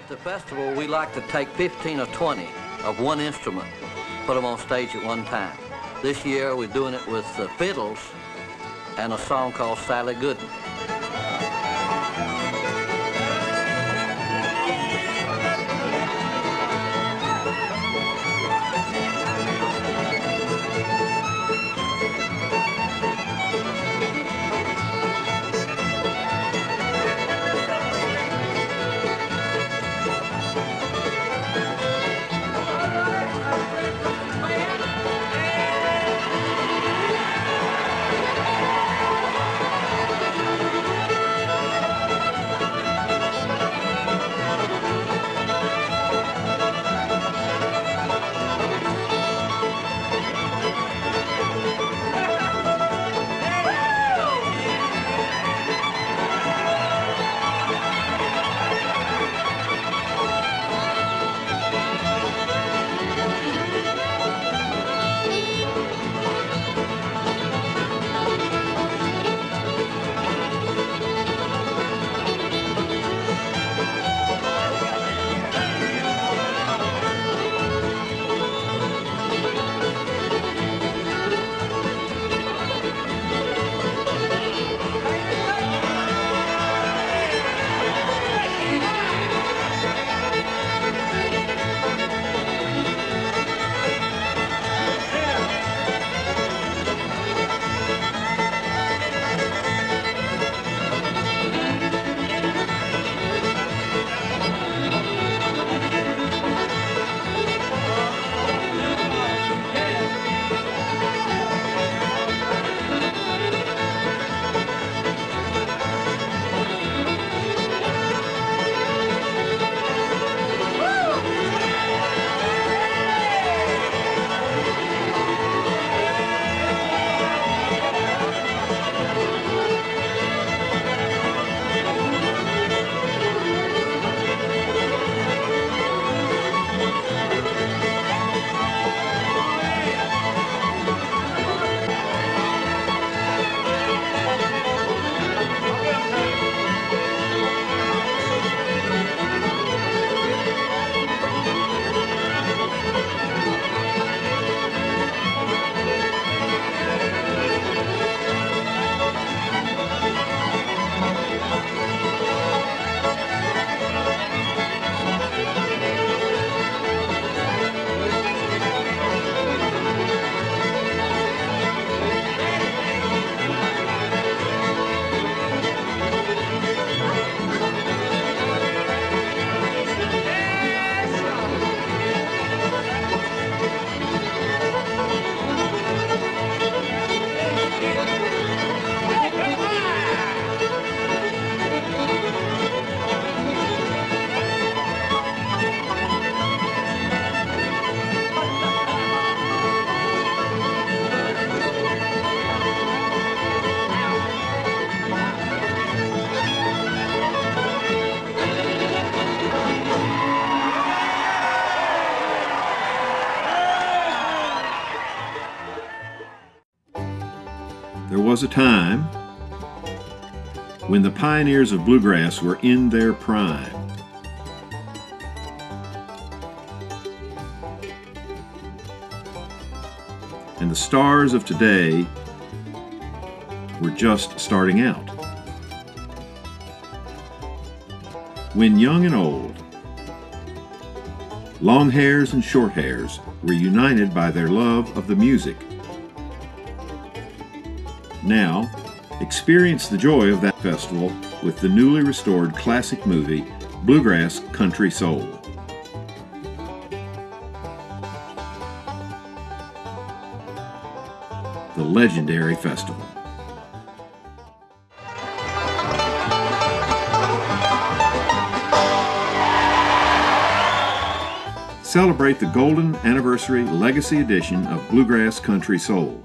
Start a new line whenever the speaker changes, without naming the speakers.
At the festival, we like to take 15 or 20 of one instrument, put them on stage at one time. This year, we're doing it with the fiddles and a song called Sally Goodin.
There was a time when the pioneers of bluegrass were in their prime. And the stars of today were just starting out. When young and old, long hairs and short hairs were united by their love of the music now, experience the joy of that festival with the newly restored classic movie, Bluegrass Country Soul. The legendary festival. Celebrate the golden anniversary legacy edition of Bluegrass Country Soul